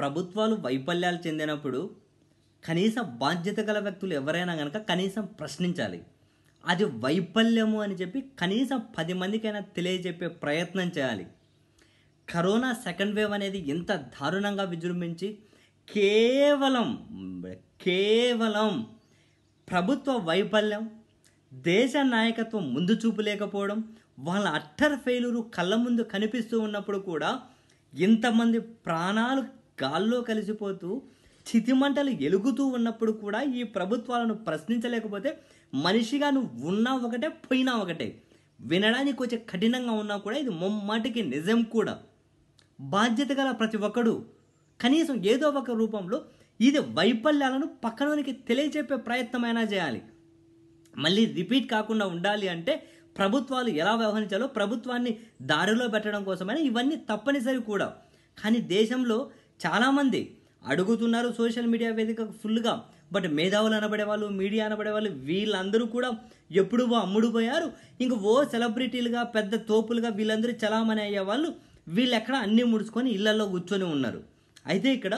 ప్రభుత్వాలు వైఫల్యాలు చెందినప్పుడు కనీస బాధ్యత గల వ్యక్తులు ఎవరైనా కనుక కనీసం ప్రశ్నించాలి. అది వైఫల్యము అని చెప్పి కనీసం పది మందికైనా తెలియజెప్పే ప్రయత్నం చేయాలి. కరోనా సెకండ్ వేవ్ అనేది ఎంత దారుణంగా విజృంభించి కేవలం కేవలం ప్రభుత్వ వైఫల్యం దేశ నాయకత్వం ముందు చూపు లేకపోవడం వాళ్ళ అట్టర్ ఫెయిలు కళ్ళ ముందు కనిపిస్తూ ఉన్నప్పుడు కూడా ఇంతమంది ప్రాణాలు గాల్లో కలిసిపోతూ చితిమంటలు ఎలుగుతూ ఉన్నప్పుడు కూడా ఈ ప్రభుత్వాలను ప్రశ్నించలేకపోతే మనిషిగా నువ్వు ఉన్నా ఒకటే పోయినా ఒకటే. వినడానికి కొంచెం కఠినంగా ఉన్నా కూడా ఇది ముమ్మాటికి నిజం కూడా. బాధ్యత గల ప్రతి ఒక్కడు కనీసం ఏదో ఒక రూపంలో ఇది వైఫల్యాలను పక్కనోనికి తెలియజెప్పే ప్రయత్నమైనా చేయాలి. మళ్ళీ రిపీట్ కాకుండా ఉండాలి అంటే ప్రభుత్వాలు ఎలా వ్యవహరించాలో ప్రభుత్వాన్ని దారిలో పెట్టడం కోసమైనా ఇవన్నీ తప్పనిసరి కూడా. కానీ దేశంలో చాలామంది అడుగుతున్నారు సోషల్ మీడియా వేదిక ఫుల్గా బట్ మేధావులు అనబడే వాళ్ళు మీడియా అనబడే వాళ్ళు వీళ్ళందరూ కూడా ఎప్పుడు అమ్ముడు పోయారు. ఇంక ఓ సెలబ్రిటీలుగా పెద్ద తోపులుగా వీళ్ళందరూ చలామణి అయ్యే వాళ్ళు వీళ్ళు ఎక్కడ అన్నీ ముడుచుకొని ఇళ్ళలో కూర్చొని ఉన్నారు. అయితే ఇక్కడ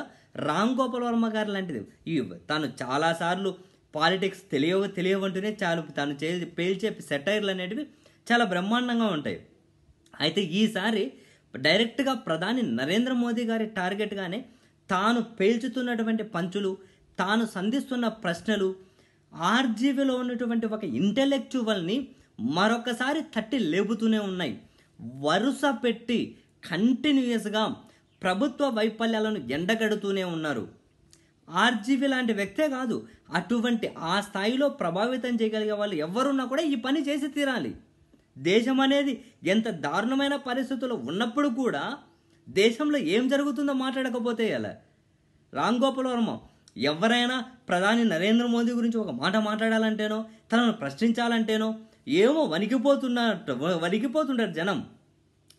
రామ్ గోపాల్ వర్మ గారు లాంటిది ఈ తను చాలాసార్లు పాలిటిక్స్ తెలియవు తెలియవంటూనే చాలు తను చే పేల్చే సెటైర్లు అనేటివి చాలా బ్రహ్మాండంగా ఉంటాయి. అయితే ఈసారి డైరెక్ట్గా ప్రధాని నరేంద్ర మోదీ గారి టార్గెట్గానే తాను పేల్చుతున్నటువంటి పంచులు తాను సంధిస్తున్న ప్రశ్నలు ఆర్జీవీలో ఉన్నటువంటి ఒక ఇంటెలెక్చువల్ని మరొకసారి తట్టి లేపుతూనే ఉన్నాయి. వరుస పెట్టి కంటిన్యూయస్గా ప్రభుత్వ వైఫల్యాలను ఎండగడుతూనే ఉన్నారు. ఆర్జీవీ లాంటి వ్యక్తే కాదు అటువంటి ఆ స్థాయిలో ప్రభావితం చేయగలిగే వాళ్ళు ఎవరున్నా కూడా ఈ పని చేసి తీరాలి. దేశం అనేది ఎంత దారుణమైన పరిస్థితుల్లో ఉన్నప్పుడు కూడా దేశంలో ఏం జరుగుతుందో మాట్లాడకపోతే ఎలా? రామ్ గోపాల్ వర్మ ఎవరైనా ప్రధాని నరేంద్ర మోదీ గురించి ఒక మాట మాట్లాడాలంటేనో తనను ప్రశ్నించాలంటేనో ఏమో వణికిపోతున్నట్టు వణికిపోతుంటారు జనం.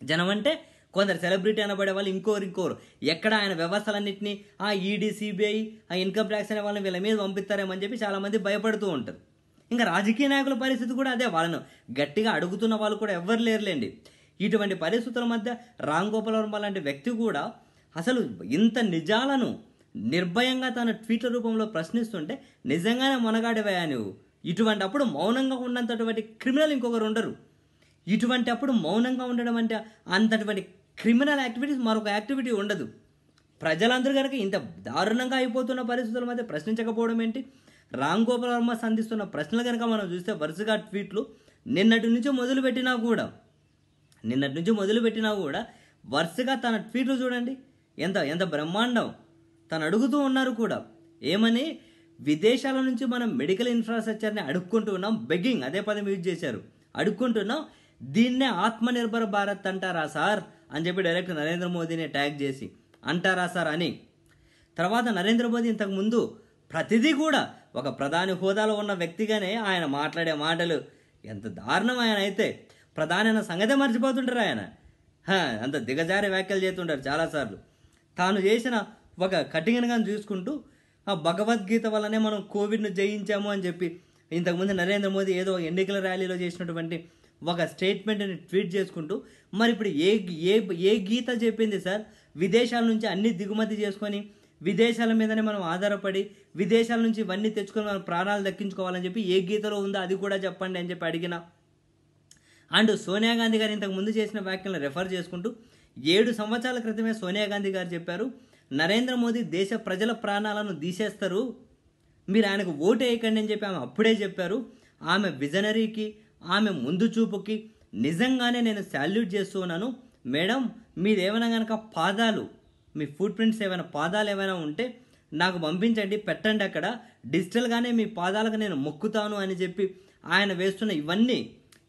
జనం అంటే కొందరు సెలబ్రిటీ అనబడే వాళ్ళు ఇంకోరు ఇంకోరు. ఎక్కడ ఆయన వ్యవస్థలన్నింటినీ ఆ ఈడీ సిబిఐ ఆ ఇన్కమ్ ట్యాక్స్ అనే వాళ్ళని వీళ్ళ మీద పంపిస్తారేమని చెప్పి చాలామంది భయపడుతూ ఉంటారు. ఇంకా రాజకీయ నాయకుల పరిస్థితి కూడా అదే. వాళ్ళను గట్టిగా అడుగుతున్న వాళ్ళు కూడా ఎవ్వరు లేరులేండి. ఇటువంటి పరిస్థితుల మధ్య రామ్ గోపాల్ వర్మ లాంటి వ్యక్తి కూడా అసలు ఇంత నిజాలను నిర్భయంగా తన ట్వీట్ల రూపంలో ప్రశ్నిస్తుంటే నిజంగానే మొనగాడివయా నువ్వు ఇటువంటి అప్పుడు మౌనంగా ఉన్నంతటువంటి క్రిమినల్ ఇంకొకరు ఉండరు. ఇటువంటి అప్పుడు మౌనంగా ఉండడం అంటే అంతటువంటి క్రిమినల్ యాక్టివిటీస్ మరొక యాక్టివిటీ ఉండదు. ప్రజలందరూ కనుక ఇంత దారుణంగా అయిపోతున్న పరిస్థితుల మధ్య ప్రశ్నించకపోవడం ఏంటి? రామ్ గోపాల్ వర్మ సంధిస్తున్న ప్రశ్నలు కనుక మనం చూస్తే వరుసగా ట్వీట్లు నిన్నటి నుంచి మొదలుపెట్టినా కూడా నిన్నటి నుంచి మొదలుపెట్టినా కూడా వరుసగా తన ట్వీట్లు చూడండి. ఎంత ఎంత బ్రహ్మాండం. తను అడుగుతూ ఉన్నారు కూడా. ఏమని? విదేశాల నుంచి మనం మెడికల్ ఇన్ఫ్రాస్ట్రక్చర్ని అడుక్కుంటూ ఉన్నాం. బెగ్గింగ్ అదే పదం యూజ్ చేశారు. అడుక్కుంటున్నాం దీన్నే ఆత్మనిర్భర్ భారత్ అంటారా సార్? అని చెప్పి డైరెక్ట్ నరేంద్ర మోదీని ట్యాగ్ చేసి అంటారా సార్ అని. తర్వాత నరేంద్ర మోదీ ఇంతకు ముందు ప్రతిదీ కూడా ఒక ప్రధాని హోదాలో ఉన్న వ్యక్తిగానే ఆయన మాట్లాడే మాటలు ఎంత దారుణం ఆయన అయితే. ప్రధాని అన్న సంగతే మర్చిపోతుంటారు ఆయన. అంత దిగజారి వ్యాఖ్యలు చేస్తుంటారు చాలాసార్లు. తాను చేసిన ఒక కఠినంగా చూసుకుంటూ ఆ భగవద్గీత వల్లనే మనం కోవిడ్ను జయించాము అని చెప్పి ఇంతకుముందు నరేంద్ర మోదీ ఏదో ఎన్నికల ర్యాలీలో చేసినటువంటి ఒక స్టేట్మెంట్ని ట్వీట్ చేసుకుంటూ మరి ఇప్పుడు ఏ ఏ ఏ గీత చెప్పింది సార్? విదేశాల నుంచి అన్ని దిగుమతి చేసుకొని విదేశాల మీదనే మనం ఆధారపడి విదేశాల నుంచి ఇవన్నీ తెచ్చుకొని మనం ప్రాణాలు దక్కించుకోవాలని చెప్పి ఏ గీతలో ఉందో అది కూడా చెప్పండి అని చెప్పి అడిగిన. అండ్ సోనియా గాంధీ గారు ఇంతకు ముందు చేసిన వ్యాఖ్యలను రెఫర్ చేసుకుంటూ ఏడు సంవత్సరాల క్రితమే సోనియా గాంధీ గారు చెప్పారు నరేంద్ర మోదీ దేశ ప్రజల ప్రాణాలను తీసేస్తారు. మీరు ఆయనకు ఓటు వేయకండి అని చెప్పి ఆమె అప్పుడే చెప్పారు. ఆమె విజనరీకి ఆమె ముందు చూపుకి నిజంగానే నేను శాల్యూట్ చేస్తూ ఉన్నాను. మేడం మీదేమైనా కనుక పాదాలు మీ ఫుట్ ప్రింట్స్ ఏమైనా పాదాలు ఏమైనా ఉంటే నాకు పంపించండి పెట్టండి అక్కడ. డిజిటల్గానే మీ పాదాలకు నేను మొక్కుతాను అని చెప్పి ఆయన వేస్తున్న ఇవన్నీ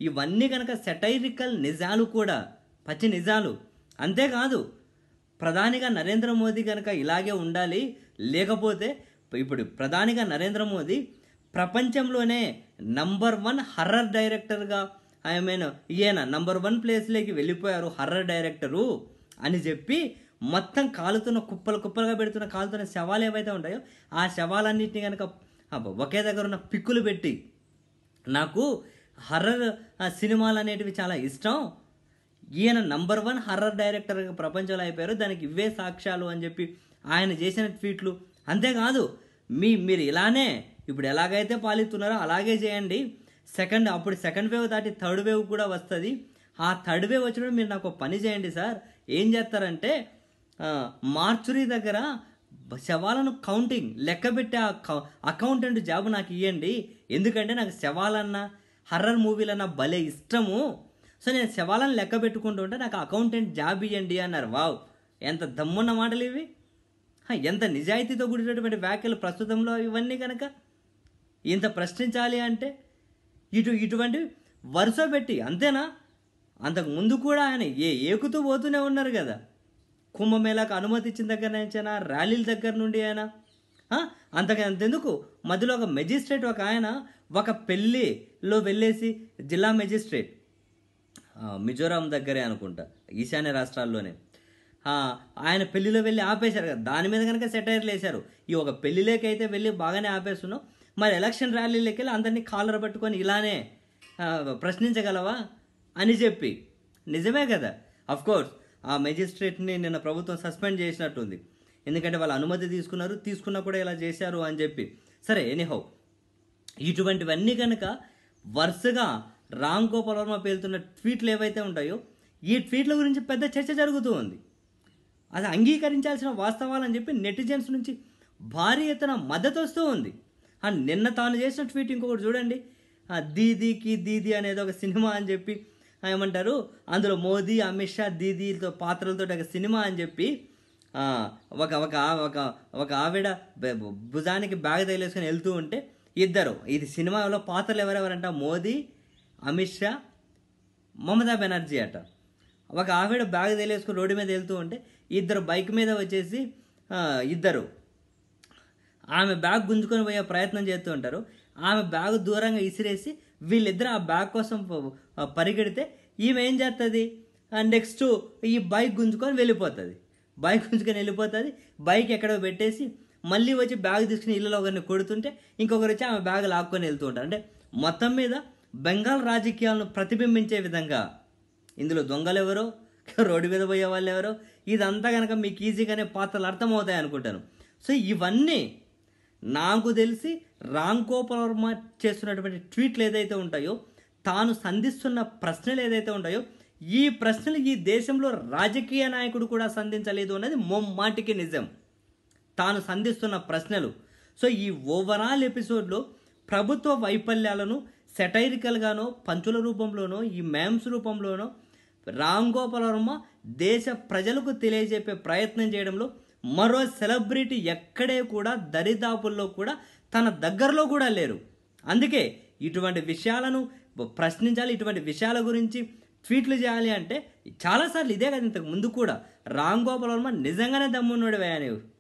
ఇవన్నీ కనుక సెటైరికల్ నిజాలు కూడా పచ్చి నిజాలు. అంతేకాదు ప్రధానిగా నరేంద్ర మోదీ కనుక ఇలాగే ఉండాలి లేకపోతే ఇప్పుడు ప్రధానిగా నరేంద్ర మోదీ ప్రపంచంలోనే నంబర్ వన్ హర్రర్ డైరెక్టర్గా ఐ మీన్ ఈయన నంబర్ వన్ ప్లేస్లోకి వెళ్ళిపోయారు హర్రర్ డైరెక్టరు అని చెప్పి మొత్తం కాలుతున్న కుప్పలు కుప్పలుగా పెడుతున్న కాలుతున్న శవాలు ఏవైతే ఉంటాయో ఆ శవాలన్నింటినీ కనుక ఒకే దగ్గర ఉన్న పిక్కులు పెట్టి నాకు హర్రర్ సినిమాలు అనేటివి చాలా ఇష్టం. ఈయన నంబర్ వన్ హర్రర్ డైరెక్టర్ ప్రపంచంలో అయిపోయారు. దానికి ఇవే సాక్ష్యాలు అని చెప్పి ఆయన చేసిన ట్వీట్లు. అంతేకాదు మీ మీరు ఇలానే ఇప్పుడు ఎలాగైతే పాలిస్తున్నారో అలాగే చేయండి. సెకండ్ అప్పుడు సెకండ్ వేవ్ దాటి థర్డ్ వేవ్ కూడా వస్తుంది. ఆ థర్డ్ వేవ్ వచ్చినప్పుడు మీరు నాకు ఒక పని చేయండి సార్. ఏం చేస్తారంటే మార్చురీ దగ్గర శవాలను కౌంటింగ్ లెక్క పెట్టే ఆ అకౌంటెంట్ జాబ్ నాకు ఇవ్వండి ఎందుకంటే నాకు శవాలన్నా హర్రర్ మూవీలన్నా భలే ఇష్టము. సో నేను శవాలను లెక్క పెట్టుకుంటూ ఉంటే నాకు అకౌంటెంట్ జాబ్ ఇవ్వండి అన్నారు. వావ్ ఎంత దమ్మున్న మాటలు ఇవి. ఎంత నిజాయితీతో కూడినటువంటి వ్యాఖ్యలు ప్రస్తుతంలో ఇవన్నీ కనుక ఇంత ప్రశ్నించాలి అంటే ఇటు ఇటువంటి వరుస పెట్టి అంతేనా? అంతకు ముందు కూడా ఆయన ఏ ఏకుతూ పోతూనే ఉన్నారు కదా. కుంభమేళాకు అనుమతి ఇచ్చిన దగ్గర నుంచైనా ర్యాలీల దగ్గర నుండి అయినా అంతగా అంతెందుకు? మధ్యలో ఒక మెజిస్ట్రేట్ ఒక ఆయన ఒక పెళ్ళిలో వెళ్ళేసి జిల్లా మెజిస్ట్రేట్ మిజోరాం దగ్గరే అనుకుంటా ఈశాన్య రాష్ట్రాల్లోనే. ఆయన పెళ్ళిలో వెళ్ళి ఆపేశారు కదా దాని మీద కనుక సెటైర్లు వేశారు. ఈ ఒక పెళ్ళిలోకైతే వెళ్ళి బాగానే ఆపేస్తున్నాం మరి ఎలక్షన్ ర్యాలీలోకి వెళ్ళి అందరినీ కాలర్ పట్టుకొని ఇలానే ప్రశ్నించగలవా? అని చెప్పి. నిజమే కదా? అఫ్కోర్స్ ఆ మెజిస్ట్రేట్ని నిన్న ప్రభుత్వం సస్పెండ్ చేసినట్టుంది. ఎందుకంటే వాళ్ళు అనుమతి తీసుకున్నారు తీసుకున్నా కూడా ఇలా చేశారు అని చెప్పి. సరే ఎనీహౌ ఇటువంటివన్నీ కనుక వరుసగా రామ్ గోపాల్ వర్మ పేలుతున్న ట్వీట్లు ఏవైతే ఉంటాయో ఈ ట్వీట్ల గురించి పెద్ద చర్చ జరుగుతూ ఉంది. అది అంగీకరించాల్సిన వాస్తవాలని చెప్పి నెటిజన్స్ నుంచి భారీ ఎత్తున మద్దతు వస్తూ ఉంది. అండ్ నిన్న తాను చేసిన ట్వీట్ ఇంకొకటి చూడండి. దీదీకి దీది అనేది ఒక సినిమా అని చెప్పి ఏమంటారు? అందులో మోదీ అమిత్ షా దీదీతో పాత్రలతో ఒక సినిమా అని చెప్పి ఒక ఒక ఒక ఒక ఆవిడ భుజానికి బ్యాగ్ తగిలేసుకొని వెళ్తూ ఉంటే ఇద్దరు. ఇది సినిమాలో పాత్రలు ఎవరెవరంట? మోదీ అమిత్ షా మమతా బెనర్జీ అట. ఒక ఆవిడ బ్యాగ్ తగిలేసుకొని రోడ్డు మీద వెళ్తూ ఉంటే ఇద్దరు బైక్ మీద వచ్చేసి ఇద్దరు. ఆమె బ్యాగ్ గుంజుకొని పోయే ప్రయత్నం చేస్తూ ఉంటారు. ఆమె బ్యాగ్ దూరంగా ఇసిరేసి వీళ్ళిద్దరు ఆ బ్యాగ్ కోసం పరిగెడితే ఈమె ఏం చేస్తుంది నెక్స్ట్ ఈ బైక్ గుంజుకొని వెళ్ళిపోతుంది. బైక్ గుంజుకొని వెళ్ళిపోతుంది. బైక్ ఎక్కడో పెట్టేసి మళ్ళీ వచ్చి బ్యాగ్ తీసుకుని ఇళ్ళలో ఒకరిని కొడుతుంటే ఇంకొకరు వచ్చి ఆమె బ్యాగ్ లాక్కొని వెళ్తూ ఉంటారు. అంటే మొత్తం మీద బెంగాల్ రాజకీయాలను ప్రతిబింబించే విధంగా ఇందులో దొంగలు ఎవరో రోడ్డు మీద పోయే వాళ్ళు ఎవరో ఇదంతా కనుక మీకు ఈజీగానే పాత్రలు అర్థమవుతాయి అనుకుంటాను సో ఇవన్నీ నాకు తెలిసి రామ్ గోపాల్ వర్మ చేస్తున్నటువంటి ట్వీట్లు ఏదైతే ఉంటాయో తాను సంధిస్తున్న ప్రశ్నలు ఏదైతే ఉంటాయో ఈ ప్రశ్నలు ఈ దేశంలో రాజకీయ నాయకుడు కూడా సంధించలేదు అన్నది మొమ్మాటికి నిజం. తాను సంధిస్తున్న ప్రశ్నలు. సో ఈ ఓవరాల్ ఎపిసోడ్లో ప్రభుత్వ వైఫల్యాలను సెటైరికల్గానో పంచుల రూపంలోనో ఈ మ్యామ్స్ రూపంలోనో రామ్ గోపాల్ వర్మ దేశ ప్రజలకు తెలియజెప్పే ప్రయత్నం చేయడంలో మరో సెలబ్రిటీ ఎక్కడే కూడా దరిదాపుల్లో కూడా తన దగ్గరలో కూడా లేరు. అందుకే ఇటువంటి విషయాలను ప్రశ్నించాలి ఇటువంటి విషయాల గురించి ట్వీట్లు చేయాలి అంటే చాలాసార్లు ఇదే కదా ఇంతకు ముందు కూడా రామ్ గోపాల్ వర్మ నిజంగానే దమ్మున్నోడివే నీవు